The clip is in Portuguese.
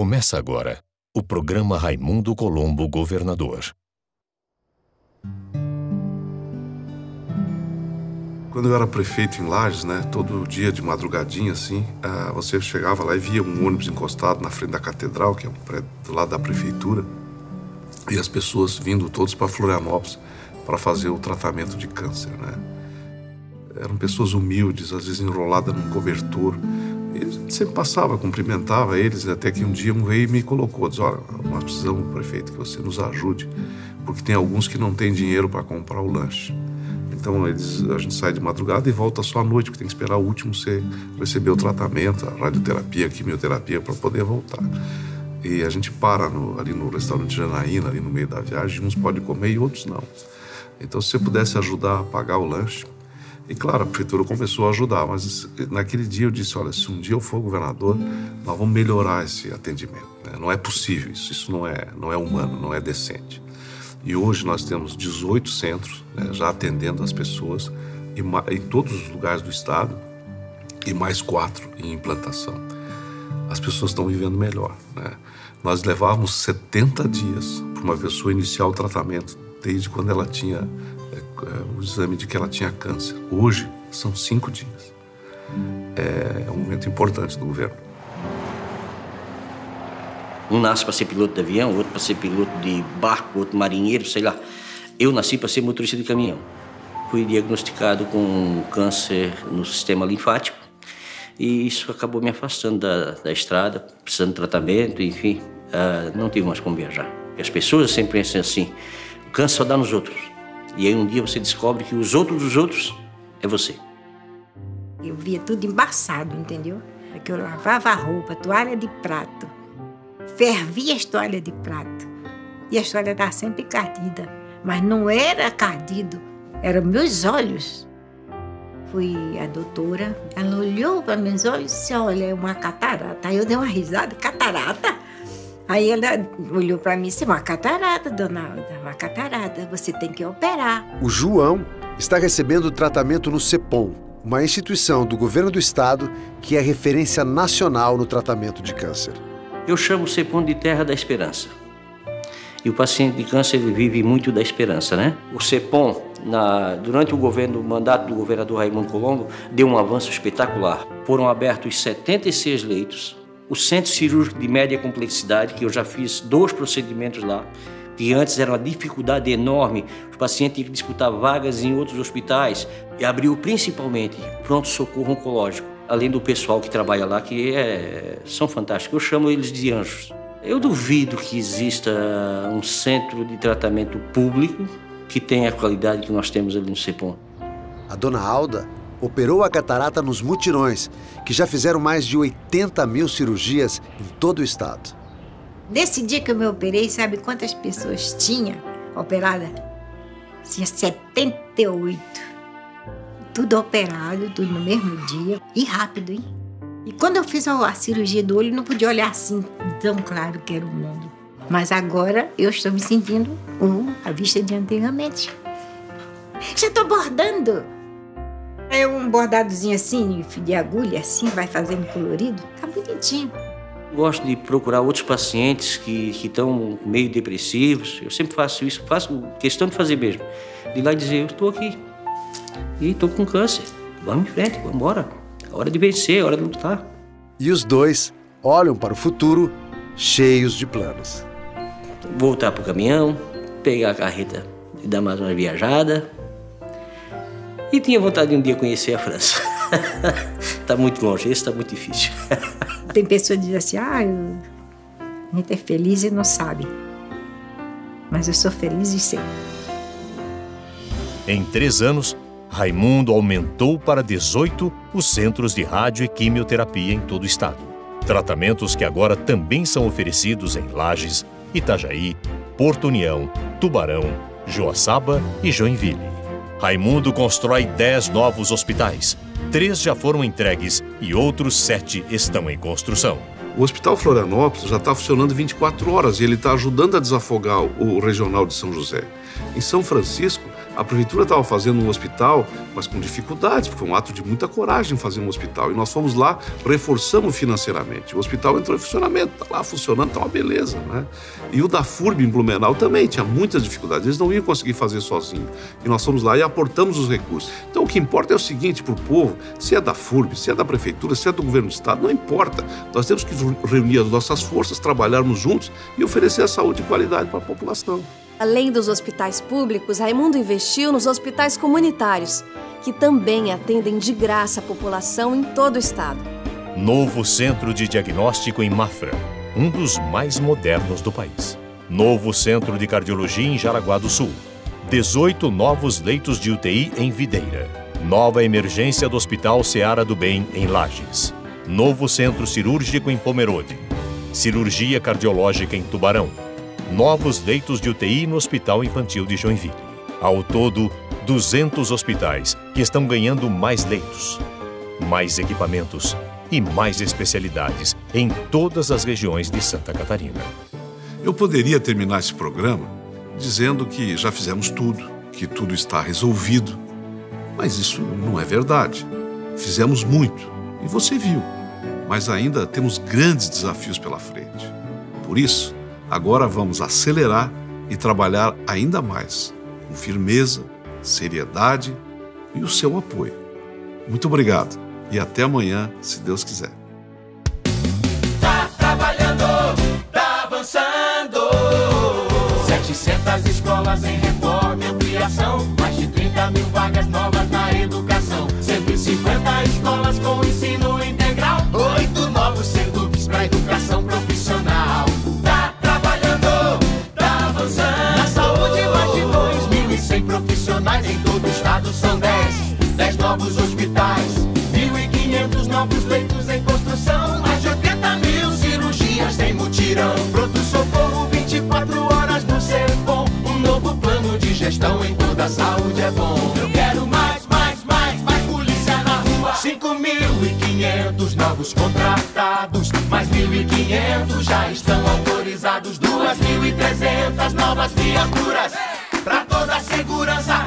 Começa agora o programa Raimundo Colombo Governador. Quando eu era prefeito em Lages, né, todo dia de madrugadinha assim, uh, você chegava lá e via um ônibus encostado na frente da catedral, que é um prédio do lado da prefeitura, e as pessoas vindo todos para Florianópolis para fazer o tratamento de câncer, né? Eram pessoas humildes, às vezes enroladas num cobertor. Sempre passava, cumprimentava eles, até que um dia um veio e me colocou, disse, olha, nós precisamos, prefeito, que você nos ajude, porque tem alguns que não têm dinheiro para comprar o lanche. Então eles, a gente sai de madrugada e volta só à noite, porque tem que esperar o último você receber o tratamento, a radioterapia, a quimioterapia, para poder voltar. E a gente para no, ali no restaurante Janaína, ali no meio da viagem, uns podem comer e outros não. Então, se você pudesse ajudar a pagar o lanche. E claro, a prefeitura começou a ajudar, mas naquele dia eu disse: olha, se um dia eu for governador, nós vamos melhorar esse atendimento. Né? Não é possível isso, isso não é, não é humano, não é decente. E hoje nós temos 18 centros né, já atendendo as pessoas em, em todos os lugares do estado e mais quatro em implantação. As pessoas estão vivendo melhor. Né? Nós levávamos 70 dias para uma pessoa iniciar o tratamento desde quando ela tinha o exame de que ela tinha câncer. Hoje são cinco dias. É, é um momento importante do governo. Um nasce para ser piloto de avião, outro para ser piloto de barco, outro marinheiro, sei lá. Eu nasci para ser motorista de caminhão. Fui diagnosticado com câncer no sistema linfático e isso acabou me afastando da, da estrada, precisando de tratamento, enfim, uh, não tive mais como viajar. As pessoas sempre pensam assim: câncer só dá nos outros. E aí um dia você descobre que os outros dos outros é você. Eu via tudo embaçado, entendeu? É que eu lavava a roupa, toalha de prato, fervia a toalha de prato. E a toalha estava sempre cardida. Mas não era cardido, eram meus olhos. Fui a doutora, ela olhou para meus olhos e disse: Olha, é uma catarata. Aí eu dei uma risada: Catarata? Aí ela olhou para mim e disse: Uma catarata, dona Alda, uma catarata, você tem que operar. O João está recebendo tratamento no CEPOM, uma instituição do governo do estado que é referência nacional no tratamento de câncer. Eu chamo o CEPOM de Terra da Esperança. E o paciente de câncer ele vive muito da esperança, né? O CEPOM, na, durante o governo, o mandato do governador Raimundo Colombo, deu um avanço espetacular. Foram abertos 76 leitos o centro cirúrgico de média complexidade, que eu já fiz dois procedimentos lá, que antes era uma dificuldade enorme, os pacientes tinham que disputar vagas em outros hospitais, e abriu principalmente pronto-socorro oncológico, além do pessoal que trabalha lá, que é, são fantásticos. Eu chamo eles de anjos. Eu duvido que exista um centro de tratamento público que tenha a qualidade que nós temos ali no CEPOM. A dona Alda operou a catarata nos mutirões, que já fizeram mais de 80 mil cirurgias em todo o estado. Nesse dia que eu me operei, sabe quantas pessoas tinha operada? Tinha 78. Tudo operado, tudo no mesmo dia e rápido, hein? E quando eu fiz a cirurgia do olho, não podia olhar assim tão claro que era o mundo. Mas agora eu estou me sentindo com a vista de antigamente. Já estou bordando. É um bordadozinho assim, de agulha, assim, vai fazendo colorido. Tá bonitinho. Gosto de procurar outros pacientes que estão meio depressivos. Eu sempre faço isso, faço questão de fazer mesmo. De lá e dizer, eu estou aqui e estou com câncer. Vamos em frente, vamos embora. É hora de vencer, é hora de lutar. E os dois olham para o futuro cheios de planos. Voltar para o caminhão, pegar a carreta e dar mais uma viajada, e tinha vontade de um dia conhecer a França. Está muito longe, esse está muito difícil. Tem pessoas que dizem assim, ah, eu... a gente é feliz e não sabe. Mas eu sou feliz e sei. Em três anos, Raimundo aumentou para 18 os centros de rádio e quimioterapia em todo o estado. Tratamentos que agora também são oferecidos em Lages, Itajaí, Porto União, Tubarão, Joaçaba e Joinville. Raimundo constrói 10 novos hospitais. Três já foram entregues e outros sete estão em construção. O Hospital Florianópolis já está funcionando 24 horas e ele está ajudando a desafogar o Regional de São José. Em São Francisco, A prefeitura estava fazendo um hospital, mas com dificuldades, porque foi um ato de muita coragem fazer um hospital. E nós fomos lá, reforçamos financeiramente. O hospital entrou em funcionamento, está lá funcionando, está uma beleza. Né? E o da FURB em Blumenau também tinha muitas dificuldades, eles não iam conseguir fazer sozinho. E nós fomos lá e aportamos os recursos. Então o que importa é o seguinte para o povo: se é da FURB, se é da prefeitura, se é do governo do estado, não importa. Nós temos que reunir as nossas forças, trabalharmos juntos e oferecer a saúde e qualidade para a população. Além dos hospitais públicos, Raimundo investiu nos hospitais comunitários, que também atendem de graça a população em todo o estado. Novo Centro de Diagnóstico em Mafra, um dos mais modernos do país. Novo Centro de Cardiologia em Jaraguá do Sul. 18 novos leitos de UTI em Videira. Nova emergência do Hospital Seara do Bem em Lages. Novo Centro Cirúrgico em Pomerode. Cirurgia Cardiológica em Tubarão novos leitos de UTI no Hospital Infantil de Joinville. Ao todo, 200 hospitais que estão ganhando mais leitos, mais equipamentos e mais especialidades em todas as regiões de Santa Catarina. Eu poderia terminar esse programa dizendo que já fizemos tudo, que tudo está resolvido. Mas isso não é verdade. Fizemos muito e você viu. Mas ainda temos grandes desafios pela frente. Por isso, Agora vamos acelerar e trabalhar ainda mais, com firmeza, seriedade e o seu apoio. Muito obrigado e até amanhã, se Deus quiser. Tá trabalhando, tá avançando. 700 escolas em reforma e ampliação, mais de 30 mil vagas novas novos hospitais, 1.500 novos leitos em construção, mais de 80 mil cirurgias sem mutirão. Pronto socorro 24 horas no Cepom, um novo plano de gestão em toda a saúde é bom. Eu quero mais, mais, mais, mais polícia na rua. 5.500 novos contratados, mais 1.500 já estão autorizados, 2.300 novas viaturas. Pra toda a segurança,